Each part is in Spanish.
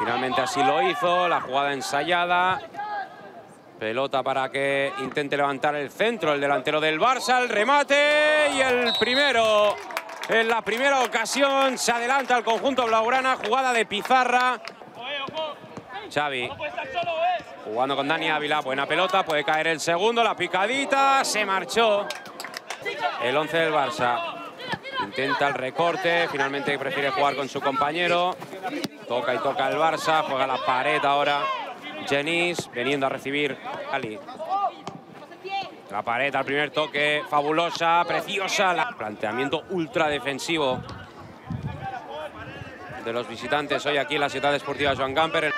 Finalmente así lo hizo, la jugada ensayada. Pelota para que intente levantar el centro, el delantero del Barça, el remate y el primero. En la primera ocasión se adelanta el conjunto blaugrana, jugada de pizarra. Xavi jugando con Dani Ávila, buena pelota, puede caer el segundo, la picadita, se marchó el 11 del Barça. Intenta el recorte, finalmente prefiere jugar con su compañero. Toca y toca el Barça, juega la pared ahora. Jenis veniendo a recibir Ali. La pared al primer toque, fabulosa, preciosa. La... Planteamiento ultra defensivo de los visitantes hoy aquí en la ciudad deportiva Joan Gamper.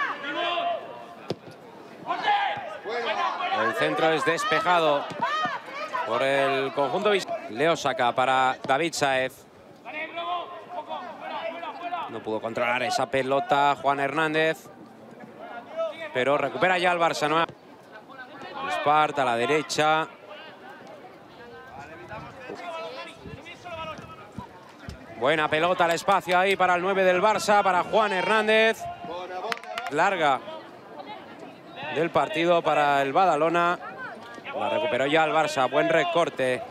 El centro es despejado por el conjunto Leo saca para David Saez. No pudo controlar esa pelota Juan Hernández. Pero recupera ya el Barça. ¿no? Esparta a la derecha. Buena pelota al espacio ahí para el 9 del Barça, para Juan Hernández. Larga del partido para el Badalona. La recuperó ya el Barça, buen recorte.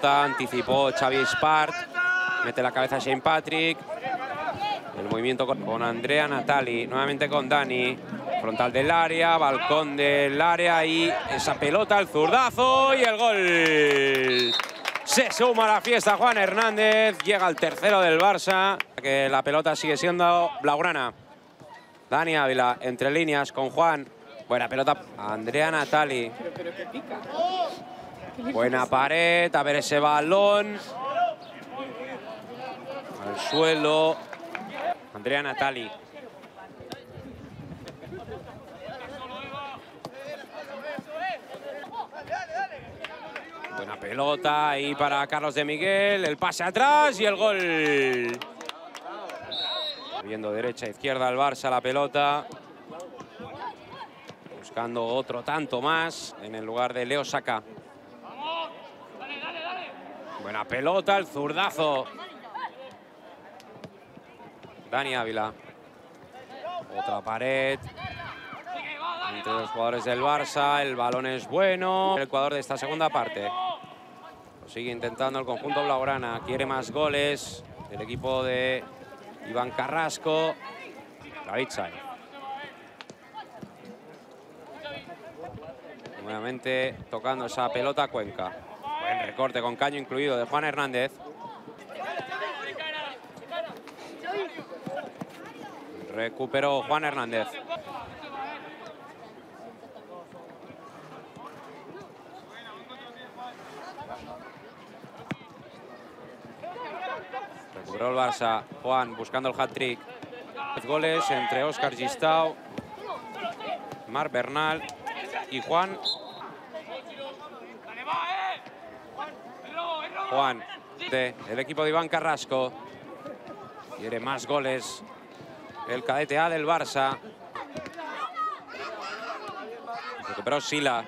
Anticipó Xavi Spart. Mete la cabeza a Shane Patrick. El movimiento con, Andrea Natali. Nuevamente con Dani. Frontal del área, balcón del área y esa pelota, el zurdazo y el gol. Se suma a la fiesta Juan Hernández. Llega el tercero del Barça. Que la pelota sigue siendo blaugrana. Dani Ávila entre líneas con Juan. Buena pelota. Andrea Natali. Buena pared, a ver ese balón. Al suelo. Andrea Natali. Buena pelota ahí para Carlos de Miguel. El pase atrás y el gol. Viendo derecha, izquierda el Barça la pelota. Buscando otro tanto más en el lugar de Leo Saca. Buena pelota, el zurdazo. Dani Ávila. Otra pared. Entre los jugadores del Barça, el balón es bueno. El jugador de esta segunda parte. Lo sigue intentando el conjunto blaugrana. Quiere más goles. El equipo de Iván Carrasco. David Sainz. Nuevamente tocando esa pelota Cuenca. Buen recorte con caño incluido de Juan Hernández. Recuperó Juan Hernández. Recuperó el Barça. Juan buscando el hat-trick. Goles entre Óscar Gistau, Mar Bernal y Juan. Juan, de el equipo de Iván Carrasco. Quiere más goles. El cadete A del Barça. Recuperó Sila.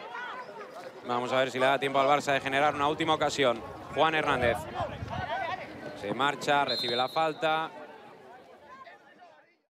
Vamos a ver si le da tiempo al Barça de generar una última ocasión. Juan Hernández. Se marcha, recibe la falta.